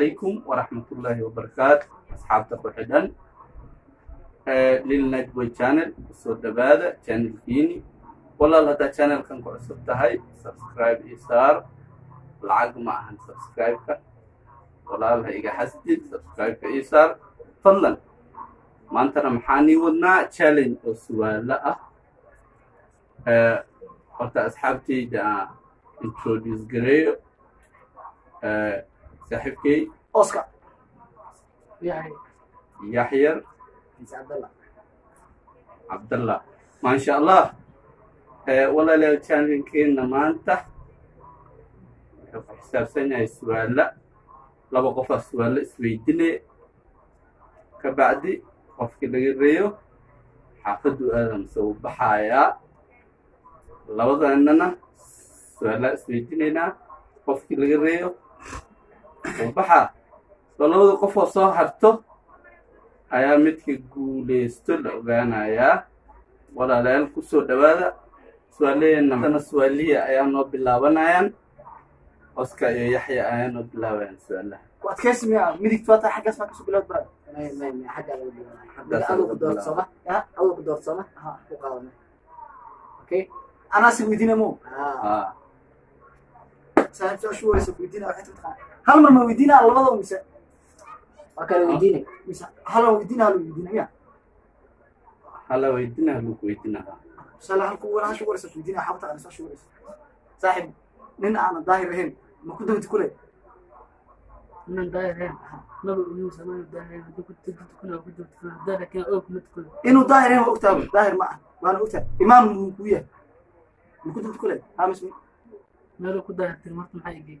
calaykum waraxmatullaahi wabarakaatu asxaabta ku xidhan lil nightboy channel ku soo dhawaada channelkiini walaal haddaa channelkan ku cusub tahay subscribe iyo saar lacag ma ahan subscribe-ka walaal ha iga xasdid subscribe-ka saar fadlan maantana maxaanii wadnaa? Challenge oo suwaalo ah. Horta asxaabtayda introduce gareeyo saaxiibkay oscar. Yaxyar. Cabdallah maasha allah walaalayaal channelkeena maanta. Wuxuu ku xisaabsan yahay suwaala laba qofaa suwaalo isweydine ka bacdi qofkii laga reeyo xaafaddu aadamse u baxayaa labadaanana suwaalaa isweydinaynaa qofkii laga reeyo u baxaa soo labada qofoo soo harto ayaa midka guulaysto la ogaanayaa walaalayaal ku soo dhawaada. Suwaalaheennatana suwaalihii ayaa noo bilaabanayaan oska iyo yaxya ayaa noo bilaabayaan suwaalaha ku hal mar ma weydiina ah labada mise? Weydiin. Hala weydiina ah, hala weydiina ah, miya hala weydiina halu weydiina tusaae halku hashu waraysa weydiina xabta anis hashu waraysa saaxib nin aana daahir ahayn ma ku dawti kule? Inuu daahir ahayn wa ogtaaba daahir ma ah. Waana ogtaa imaam muu kuu yahay? Ma ku dawti kule? Hamis meel ku daahirtay marta maxaa igey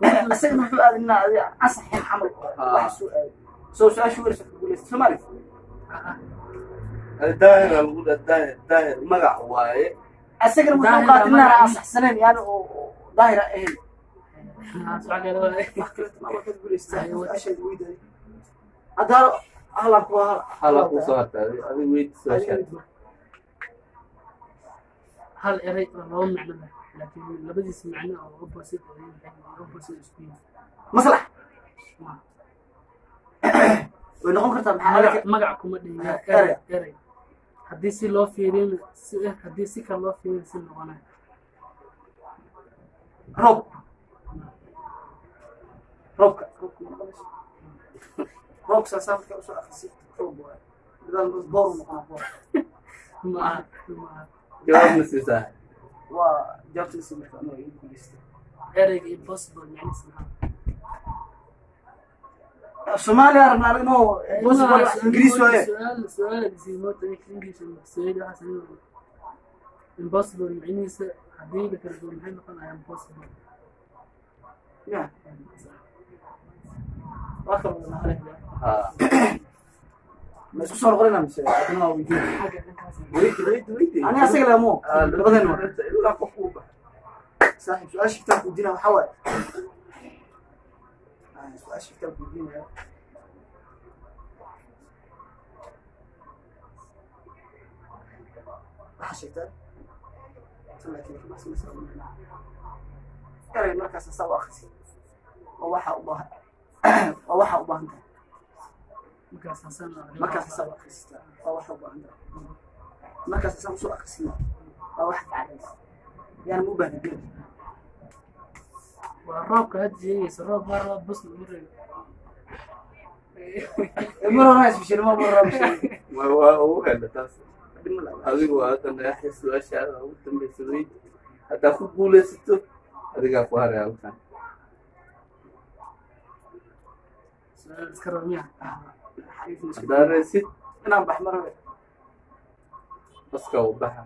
isaga muxuu aadina asaxin camal wax soo aadi soo su'aashu warsa ku guulaysta soomaali daahira lagu daahir magac waaye asagana wuxuu qaadinaa asaxsanayn yaani oo daahira ahayn haddaa halan ku halan ku soo hartaaday adig weyd hal eray oo laba macno laakiin labadiis macno oo opposite opposite isku yihiin maslax way noqon kartaa maxaa magac kuma dhiga erey erey haddii si loo fiirina si haddii si kale loo fiirin si noqona roob roobka roobka saasaa markaa u soo akrisi roob waay nidaamkaas boor noqonaa boor jawaab ma siisaa waa jawaabtiisa marka anoo igu guulaysta ereyga impossible macnihiisa maxaa soomaaliya rabnaa inuu possible ingiriis waaye سؤال سؤال زي ما قلت لك انجلش السؤال ده حسن impossible معنيسة haddii la kala duwan maxay noqonaya impossible ya waa kala wadnaa hale haa ma isku soo noqonayna mise adina waa weydiin xagga dhankaas weydi weydi weydi ani asaga lemo labadeen waa ilaa qof uu baxa saaxiib su-aasha kitaabka weydiina waxaa waaye su-aasha kitaabka weydiinaya waxaa sheegtaa erey markaas asaa u akrisi oo waxaa u baahan oo waxaa u baahan tahay markaas hasan akhristaa waa wax u baahan tahay markaas hasan kusoo akhrisina waa wax tacalaysa yaana muu baahna geel waa roobka had jeegaysa roob mar roob bus lagu rabi mar hore isbishil ma mar roob waa ugu hela taas adigu hadda naaxi su-aashaada ugu dambaysa weyd haddaa ku guulaysato adigaa ku haraya halkan سؤال اذكر منها miya haddaa raysid inaan bax mar hore baska u baxa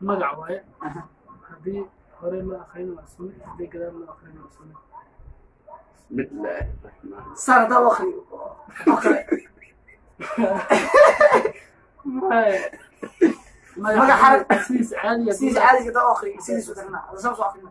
magac waaye Aha. haddii hore loo akhrina waa sunnad haddii gadaal loo akhrina waa sunnad بسم الله الرحمن saan haddaa u akriyo oo kale Magac xarag. sidiis caadiya sidiisa caadiga haddaa u akriyo sidiisu darna hadda saan soo akrina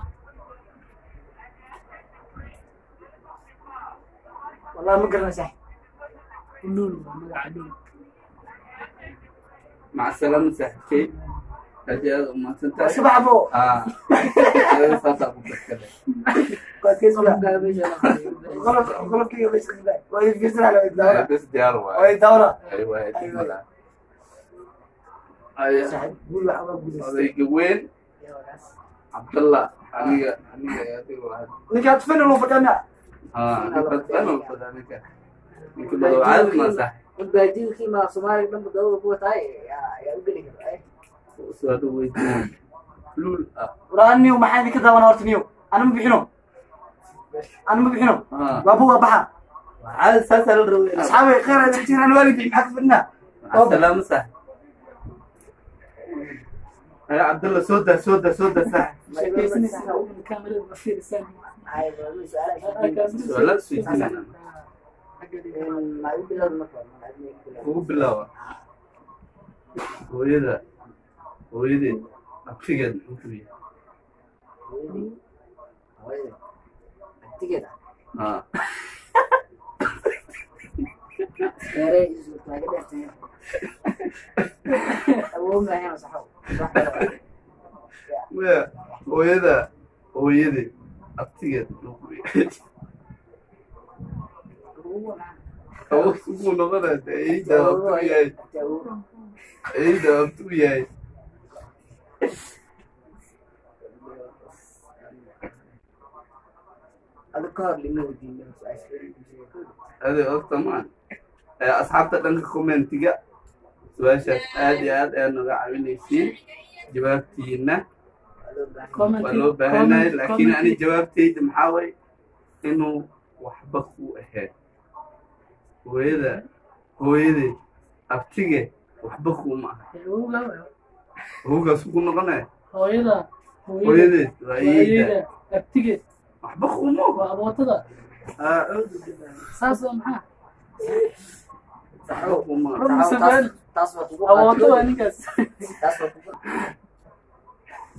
والله ما قرنسح نون مع نون. مع السلامة سهل. هذه ما تنتهي. صباح ابو آه. غلط غلط كي بس بس على الدورة؟ آه، بس ديار اي دورة أيوه صاحب قول له عمر وين؟ عبد الله. أنا أنا نكات فين لو فكنا آه فاهم فدانك يمكن لو عاد ما صح الباجي كيما صومالي لما دور بو تاي يا انجلي سؤال ويت لول آه. وراني ومحاني كذا وأنا هورتنيو أنا مبيحنو أنا مبيحنو آه. بابو بحا عاد سلسل أصحابي خير أنا والدي محفلنا السلام صح يا عبد الله سودا سودا سودا صح sheekaysanaysa kaamirada ma fiirisaan سؤال سويتين ugu bilaawa hooyada hooyadeed abtigeed muxuu yahay aa maya hooyada hooyadeed abtigeed ugu noqonaya eyda abtuu yahay. Eyda yahay. Horta maan asxaabta dhanka commentiga su'aashaas aad iyo aad ayaa naga caawinaysiin jawaabtiina. Waa loo baahanahay laakiin ani jawaabtayda maxaa way? Inuu waxba ku ahayd hooyada hooyadeed abtige waxba kuma aha hoogaas ku noqonaya hooyada hooyadeed waa eyda hooyada abtigeed waxba waa abootada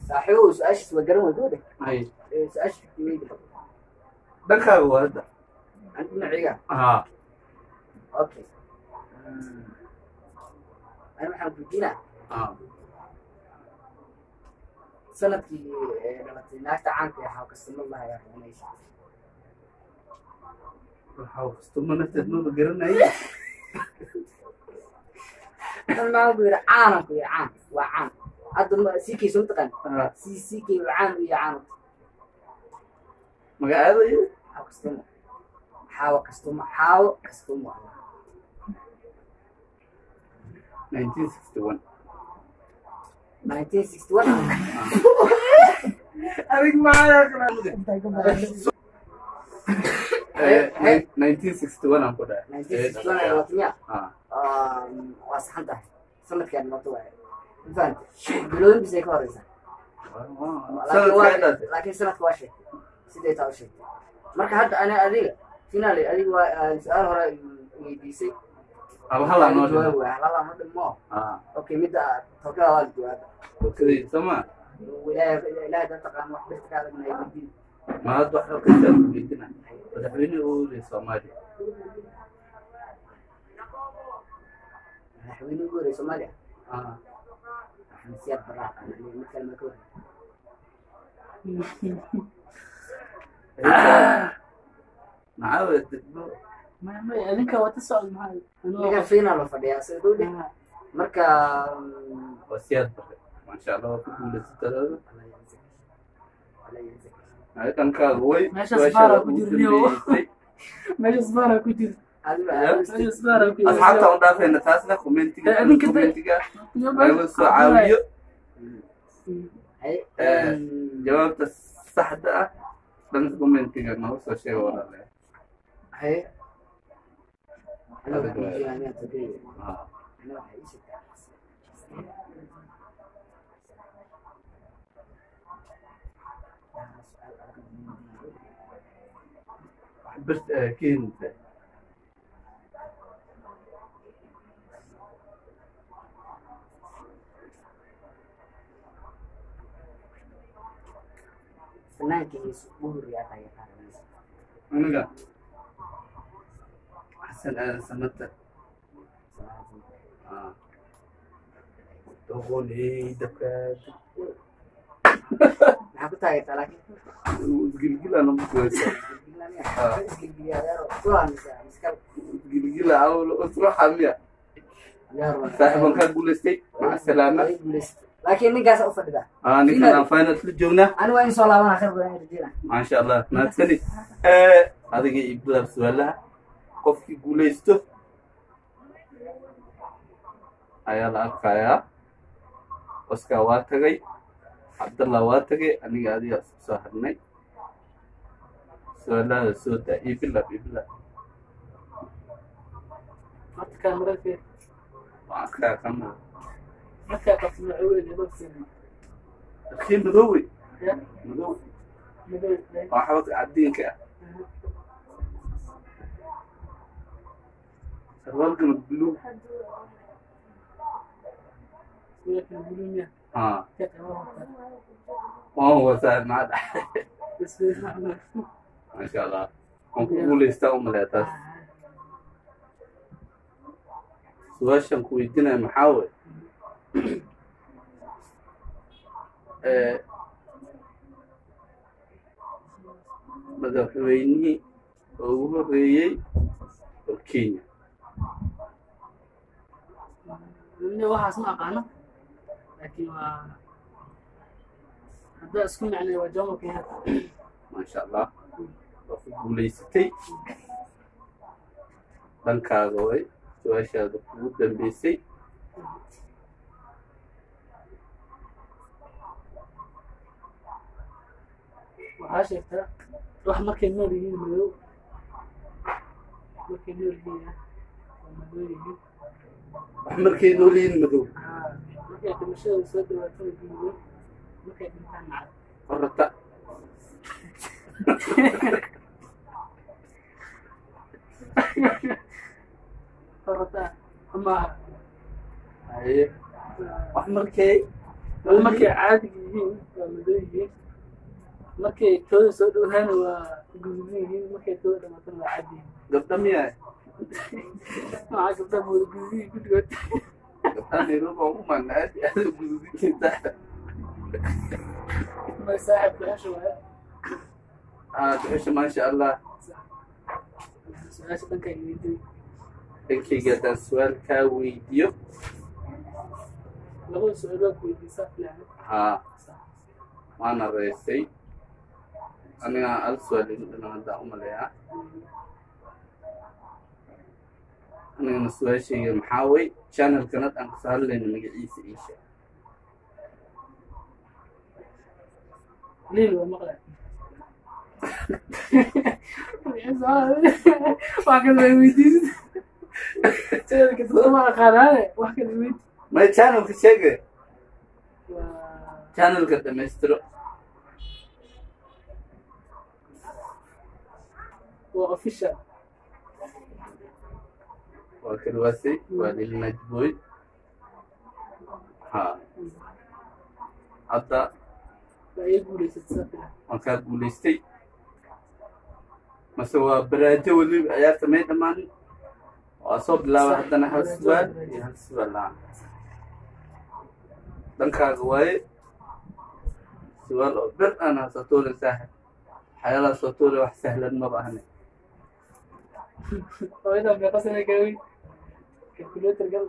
saxuu su-aashiis waa garan waydooda su-aashiis weyda dhankaaga waa hadda dhinaciga okay ani waxaan weydiinaa sanadkii dhalatay naagta caanka ah xawkastimo lahayaa rumaysa waxaa kastimo nafteed maba garanaya maa ku yidhi caanan ku yidhi caan waa caan hadda ma sikay soo taqaan? Waa caan yahay caan magacaada iyo? Kastumo xaawo kastumo xaawo kastumo nineteen sixty one. nineteen sixty one. Adig nineteen sixty one aan ku dhahay nineteen sixty one ayaa watamiya haa waa saxan tahay sanadkaan marta waaye mafahante bilooyin bisay ka horeysaa laakiin sanadka waa sheegtay siday taa u sheegtay marka hadda ani adiga finally adiga waa su'aal hore weydiisay waay halala ma dhimo okay midda tokada waa ilaahay ilaahay dad taqaan wax birta ka adag inay weydiin ma hadda waxa kastaa weydiina madaxweynihii ugu horreeyay soomaaliya. Madaxweyne ugu horey soomaaliya? Haa. Axmed siyaad barraa mid kale ma ka horey maxaa degmo? Ma ma adinka waa ta socod maxaa ninkan final la fadhiyaa sida dhow dheh marka waa siyaad bare maasha allah waa ku guulaysatadooda halkankaada way asxaabta u dhaafayna taasna commentiga laga soo caawiyo jawaabta saxda ah dhanka commentiga nagu soo sheega walaale Thank you. حبست كاين senang kini subuh ya tanya karena enggak حسن سمت آه تغني دكاتك Ah. Ah. saaxiban kaa guulaystay maca salaama laakiin ninkaasa u fadhida Ah, ninkan aan final la joognaa ani waa in soo laabana khayr badan rajeyna maasha allah mahadsanid adiga iyo bilaab su'aalaha qofkii guulaysto ayaa la arkayaa oscar waa tagay cabdallah waa tagay aniga adigaa isku soo harnay su-aalaada soo daa iibilab iibilab horta kaamiradeed waan kaa qamaa markaa qabto macaweyne markeena arkii madowey madow madow waa xabadka cadiinka ah sarwaalkana buluug buluug maasha allah taas su'aashan ku weydiinaya maxaa wey madaxweynihii ugu horeeyey oo kenya Nin waxaas ma aqaano laakiin waa haddaa isku macnay waa jomo kenyatta maasha allah waa ku guulaysatay dhankaaga way su'aashaada kugu dambeysay waxaa sheegtaa wax markay nool yihiin madow markay nool yihiin ah waa madow yihiin wax markay noolyihiin madow Haa, markay dhimashada soo dhawaatana gududan markay dhintaan nacad qorata qorata ama haye wax markay markay caadiga yihiin waa madow yihiin. Markay tooda soo dhawaana waa gududan yihiin. Markay tooda dhamaatana waa cad yihiin gabdha miya maxaa mooda gududihi gudgood أنا روب عموما عادي أنا بوزيك انت ما يساعد يعني تعيش آه تعيش ما شاء الله. سؤال كويديو ها آه. ما أنا رئيسي. أنا السؤال اللي أنا دائما لها أنا السؤال شيء محاوي. channelkanad aan ka saarlayno magaciisa iisha may channelka sheege channelka dhamaystiro waa official waa kalwaasay waa lil najboy haa hadda waa iga guulaysatay saa fiican waan kaa guulaystay mase waa baraajo weliba ciyaarta may dhammaanin waa soo bilaaba haddana hal suwaal iyo hal suwaal la'aan dhankaaga waaye suwaal oo bir aan hasatoolin saaxib waxyaalaha sootoole wax sahlan maba ahne كالكوليتر قال.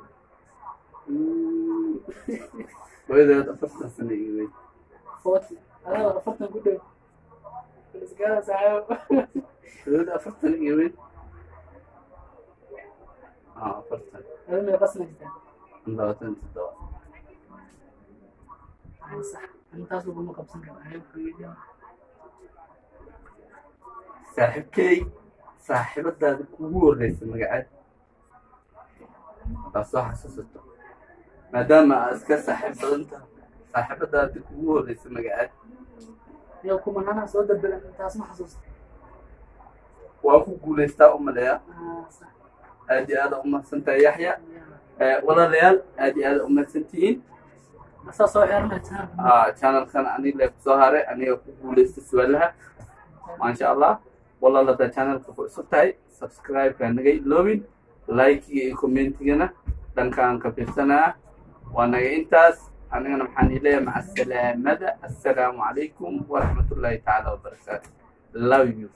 وإذا طفرت السنة إيه فوت أنا رفضت نقول له الاسقاله ساعه واذا طفرت الايه آه طفرت. أنا من غسل جدا انضغطت أنت صح. انت أصلا ما قبسن كان صاحبكي صاحبتي kugu horeysa magacaad soo xasuusato maadaama aad iska saaxiib badan tahay saaxiibadaada kugu horreysa magaceed yow kumanana soo dardaran intaas ma xasuusta. Waa ku guulaystaa u maleeya aad iyo aada u mahadsantahay yaxya. Eh, walaalayaal aad iyo aada u mahadsantihiin. Xirnaysaa Ah, channelkan aniga ku soo haray aniga ku guulaysta su'aalaha. Maasha allah walaal haddaa channelka ku cusub tahay subscribe-ka naga iloobin like-iga iyo commentigana dhankaan ka fiirsanaa waa naga intaas. Anigana maxaan ileeyahay maca salaamada. Assalaamu calaykum waraxmatullaahi tacaala wabarakaatu love you